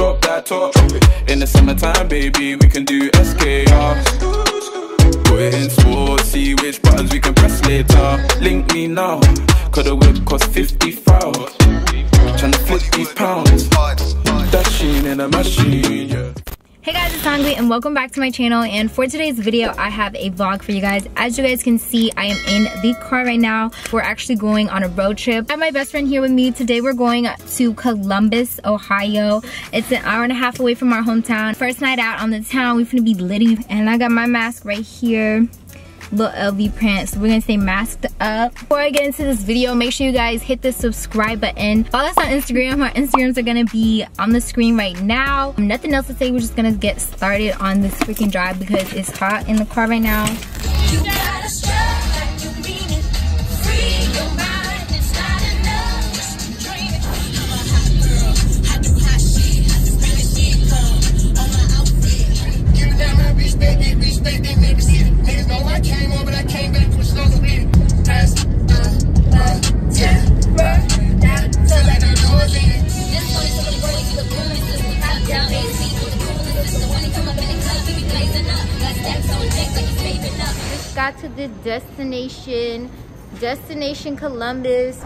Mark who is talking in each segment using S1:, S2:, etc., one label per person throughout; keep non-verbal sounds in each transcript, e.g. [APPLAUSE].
S1: drop that top. In the summertime, baby, we can do SKR. Put it in sports, see which buttons we can press later. Link me now, cause the whip cost 50 foul. Tryna flip these pounds. Dashing in a machine, yeah.
S2: Hey guys, it's Angwi and welcome back to my channel and for today's video I have a vlog for you guys. As you guys can see, I am in the car right now. We're actually going on a road trip. I have my best friend here with me. Today we're going to Columbus, Ohio. It's an hour and a half away from our hometown. First night out on the town, we're gonna be litty and I got my mask right here little LV print. So we're gonna stay masked up. Before I get into this video, make sure you guys hit the subscribe button. Follow us on Instagram. Our Instagrams are gonna be on the screen right now. Nothing else to say. We're just gonna get started on this freaking drive because it's hot in the car right now. got to destination, Destination Columbus.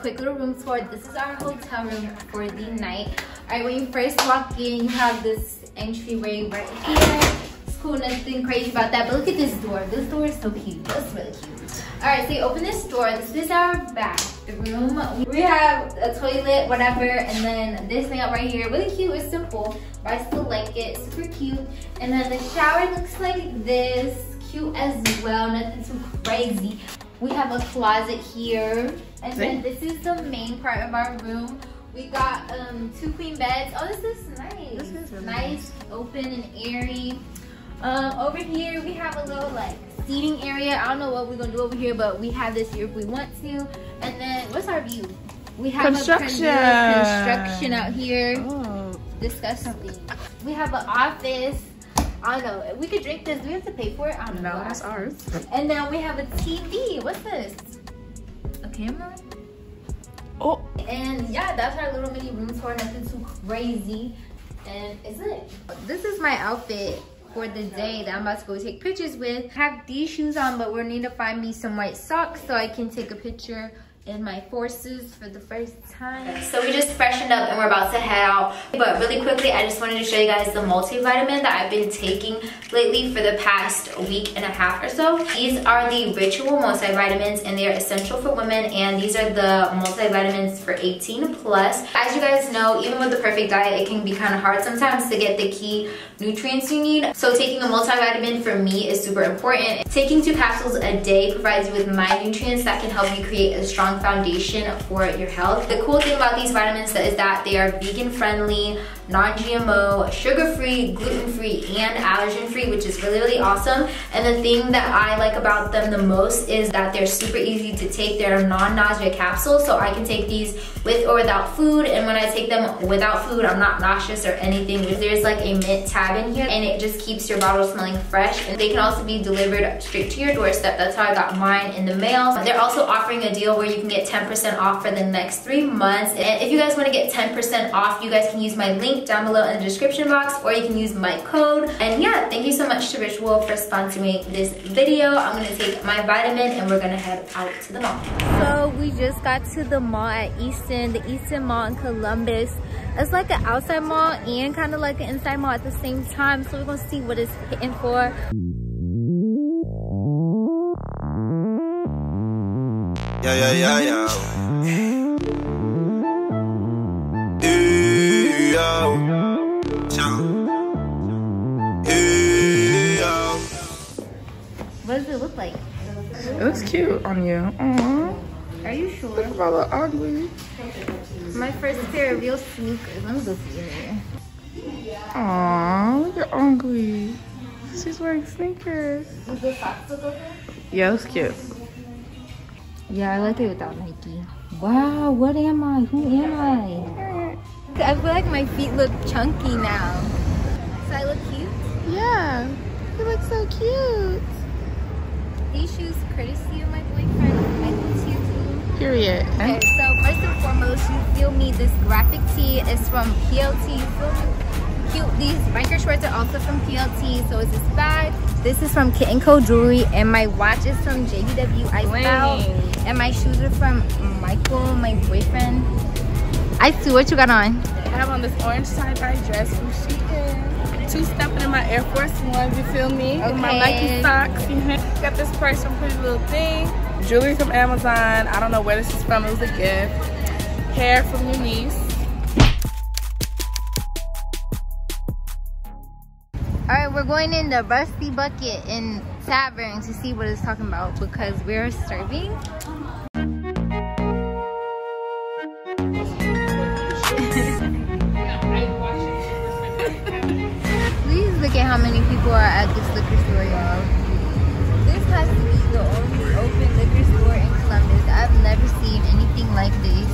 S2: Quick little room tour. This is our hotel room for the night. All right, when you first walk in, you have this entryway right here cool, nothing crazy about that. But look at this door. This door is so cute. That's really cute. All right, so you open this door. This is our bathroom. We have a toilet, whatever, and then this thing up right here. Really cute, it's simple, but I still like it, super cute. And then the shower looks like this, cute as well, nothing too crazy. We have a closet here. And then this is the main part of our room. We got um, two queen beds. Oh, this is nice. This is really nice, nice, open and airy. Um, over here, we have a little like seating area. I don't know what we're gonna do over here, but we have this here if we want to. And then, what's our view? We have construction. a construction out here. Oh. Disgusting. We have an office. I don't know. We could drink this. Do we have to pay for it? I don't know.
S3: No, that's ours.
S2: And then we have a TV. What's this? A camera?
S3: Oh.
S2: And yeah, that's our little mini room tour. Nothing too crazy. And is it? This is my outfit for the day that I'm about to go take pictures with. I have these shoes on, but we're need to find me some white socks so I can take a picture in my forces for the first time. So we just freshened up and we're about to head out. But really quickly, I just wanted to show you guys the multivitamin that I've been taking lately for the past week and a half or so. These are the Ritual multivitamins and they're essential for women and these are the multivitamins for 18 plus. As you guys know, even with the perfect diet, it can be kind of hard sometimes to get the key nutrients you need. So taking a multivitamin for me is super important. Taking two capsules a day provides you with my nutrients that can help you create a strong foundation for your health. The cool thing about these vitamins is that they are vegan friendly, non-GMO, sugar-free, gluten-free, and allergen-free, which is really, really awesome. And the thing that I like about them the most is that they're super easy to take. They're non-nausea capsules, so I can take these with or without food. And when I take them without food, I'm not nauseous or anything. There's like a mint tab in here, and it just keeps your bottle smelling fresh. And they can also be delivered straight to your doorstep. That's how I got mine in the mail. They're also offering a deal where you can get 10% off for the next three months. And if you guys wanna get 10% off, you guys can use my link down below in the description box or you can use my code. And yeah, thank you so much to Ritual for sponsoring this video. I'm gonna take my vitamin and we're gonna head out to the mall. So we just got to the mall at Easton, the Easton Mall in Columbus. It's like an outside mall and kind of like an inside mall at the same time. So we're gonna see what it's hitting for. Yeah, yeah, yeah, yeah. [LAUGHS] What does it look like?
S3: It looks cute on you. Aww.
S2: Are you sure?
S3: Look about the ugly.
S2: My first pair of real sneakers. Let me go see here.
S3: Aww, look at ugly. She's wearing sneakers. Yeah, it's cute.
S2: Yeah, I like it without Nike. Wow, what am I? Who am I? I feel like my feet look chunky now. So I look cute?
S3: Yeah. You look so cute.
S2: These shoes courtesy of my boyfriend. Here too.
S3: Period.
S2: Okay, so first and foremost, you feel me, this graphic tee is from PLT. You feel me? Cute. These biker shorts are also from PLT. So is this bag. This is from Kit & Co Jewelry. And my watch is from JBW Icebound. And my shoes are from Michael, my boyfriend. I see what you got on.
S3: I have on this orange tie-dye dress from Shein. Two stepping in my Air Force Ones, you feel me?
S2: Okay.
S3: My Nike socks. Got this purse from Pretty Little Thing. Jewelry from Amazon. I don't know where this is from. It was a gift. Hair from your niece.
S2: All right, we're going in the Rusty Bucket in Tavern to see what it's talking about because we're serving. How many people are at this liquor store, y'all. This has to be the only open liquor store in Columbus. I've never seen anything like this.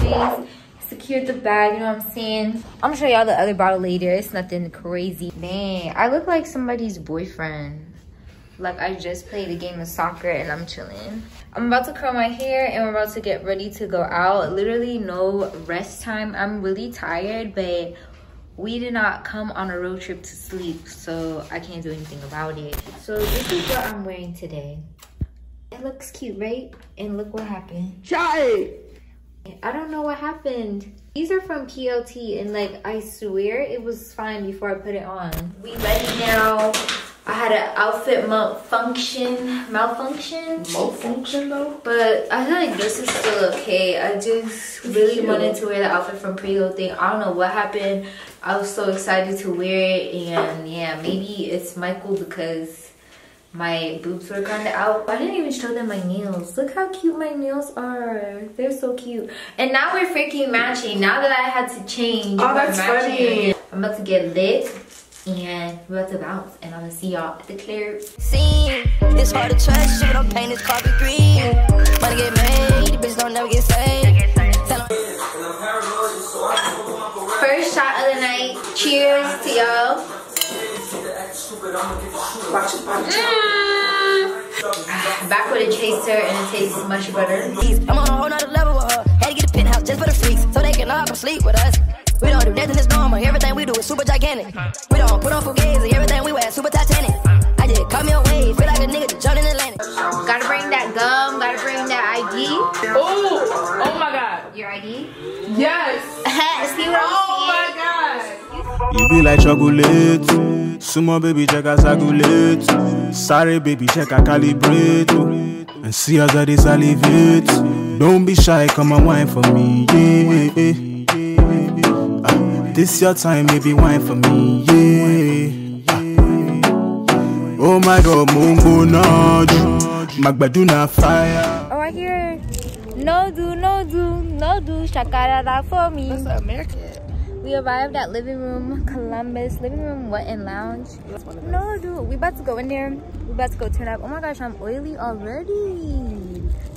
S2: Please secured the bag, you know what I'm saying? I'm gonna show y'all the other bottle later. It's nothing crazy. Man, I look like somebody's boyfriend. Like I just played a game of soccer and I'm chilling. I'm about to curl my hair and we're about to get ready to go out. Literally no rest time. I'm really tired, but we did not come on a road trip to sleep, so I can't do anything about it. So this is what I'm wearing today. It looks cute, right? And look what happened.
S3: Shy!
S2: I don't know what happened. These are from PLT and like I swear it was fine before I put it on. We ready now. I had an outfit malfunction, malfunction,
S3: Malfunction though?
S2: but I feel like this is still okay. I just really wanted to wear the outfit from Little Thing. I don't know what happened. I was so excited to wear it and yeah, maybe it's Michael because my boobs were kind of out. I didn't even show them my nails. Look how cute my nails are. They're so cute. And now we're freaking matching. Now that I had to change,
S3: Oh, that's
S2: matching. I'm about to get lit and we're about to bounce and I'm gonna see y'all at the clear.
S4: Scene. It's hard to trust shit, I'm paint this carpet green. Money get made, bitch don't never get saved. Tell 'em-
S2: First shot of the night. Cheers to y'all. Mm. Back with a chaser and it tastes much better.
S4: I'm on a whole nother level with her. Had to get a penthouse just for the freaks, so they can all come sleep with us. We don't do nothing that's normal, everything we do is super gigantic. We don't put on fugazi, everything we wear super Titanic. I just caught me a wave, feel like a nigga just jumped in the Atlantic.
S2: Gotta bring that gum, gotta bring that ID.
S3: Oh! Oh my god.
S2: Your ID?
S3: Yes! [LAUGHS]
S2: See what
S3: Oh
S2: I'm
S3: my god!
S5: You be like chocolate. Sumo baby check a circulate. Sorry baby check a calibrate. And see as I dey salivate. Don't be shy, come and wine for me. Yeah, yeah, yeah. This your time, maybe wine for me. Yeah. Oh my god, Mungo Naju. Magbadu na fire.
S2: Oh, I hear no do, no do, no do, shakarada for me.
S3: That's American.
S2: We arrived at Living Room Columbus, Living Room What and Lounge. No, dude, we about to go in there. We about to go turn up. Oh my gosh, I'm oily already.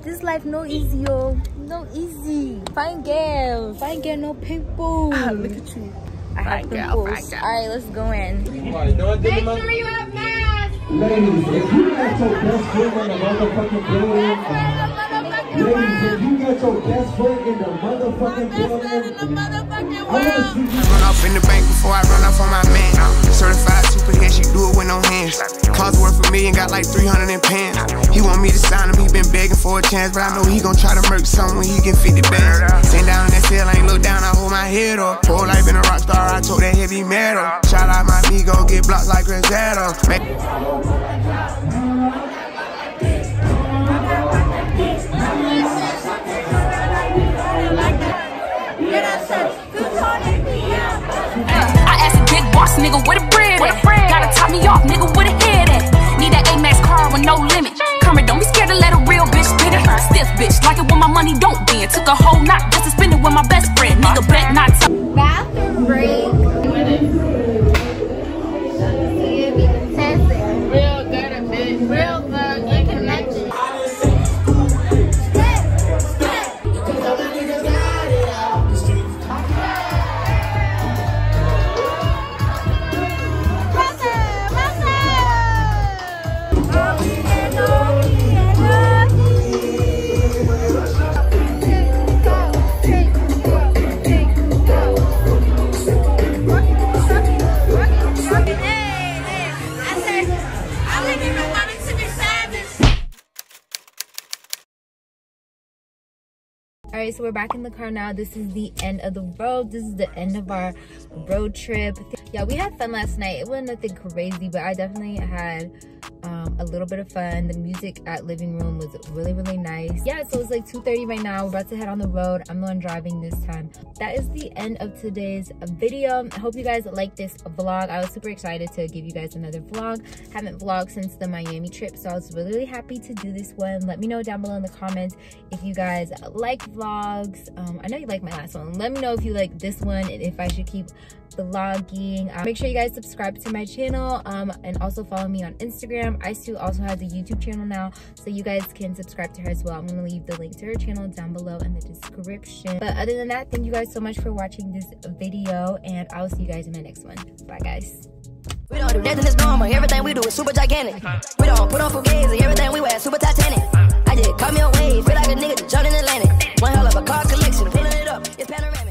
S2: This life no easy, yo. No easy. Fine girl, fine girl, no pimples.
S3: Ah, look at you.
S2: I have
S3: Fine girl,
S2: pimples.
S3: fine girl.
S2: All right, let's go in.
S6: Make sure you have masks. Ladies, if you got your best foot in the motherfucking building, ladies, if you got your best foot in the motherfucking building, I wanna see you.
S7: Run off in the bank before I run off on my man. Certified super hit, she do it with no hands. Cars worth a million, got like 300 in pants. He want me to sign him, he been begging for a chance, but I know he gon' try to murk something when he get 50 bands. Stand down in that cell, I ain't look down, I hold my head up. Whole life been a rock star, I told that heavy metal. Shout out my amigo, get blocked like Rosetta.
S8: Boss nigga where the bread at. Gotta top me off, nigga, where the head at. Need that A-Max car with no limit. Kermit, don't be scared to let a real bitch spit it. Stiff bitch, like it when my money don't bend. Took a whole just to spend it with my best friend. Nigga, bet not.
S2: Bathroom break. All right so we're back in the car now. This is the end of the road this is the end of our road trip yeah we had fun last night. It wasn't nothing crazy but i definitely had um, a little bit of fun. The music at living room was really really nice. Yeah so it's like 2:30 right now. We're about to head on the road. I'm the one driving this time. That is the end of today's video. I hope you guys like this vlog. I was super excited to give you guys another vlog. Haven't vlogged since the miami trip so i was really, really happy to do this one. Let me know down below in the comments if you guys like vlogs. Um, i know you like my last one. Let me know if you like this one and if i should keep blogging. Um, uh, make sure you guys subscribe to my channel um, and also follow me on Instagram. Aissatou also has a YouTube channel now, so you guys can subscribe to her as well. I'm gonna leave the link to her channel down below in the description. But other than that, thank you guys so much for watching this video, and I will see you guys in my next one. Bye, guys.
S4: We don't do nothing that's normal. Everything we do is super gigantic. We don't put on fugazi. Everything we wear super Titanic. I just caught me a wave. Feel like a nigga jumped in Atlantic. One hell of a car collection. Pulling it up. It's panoramic.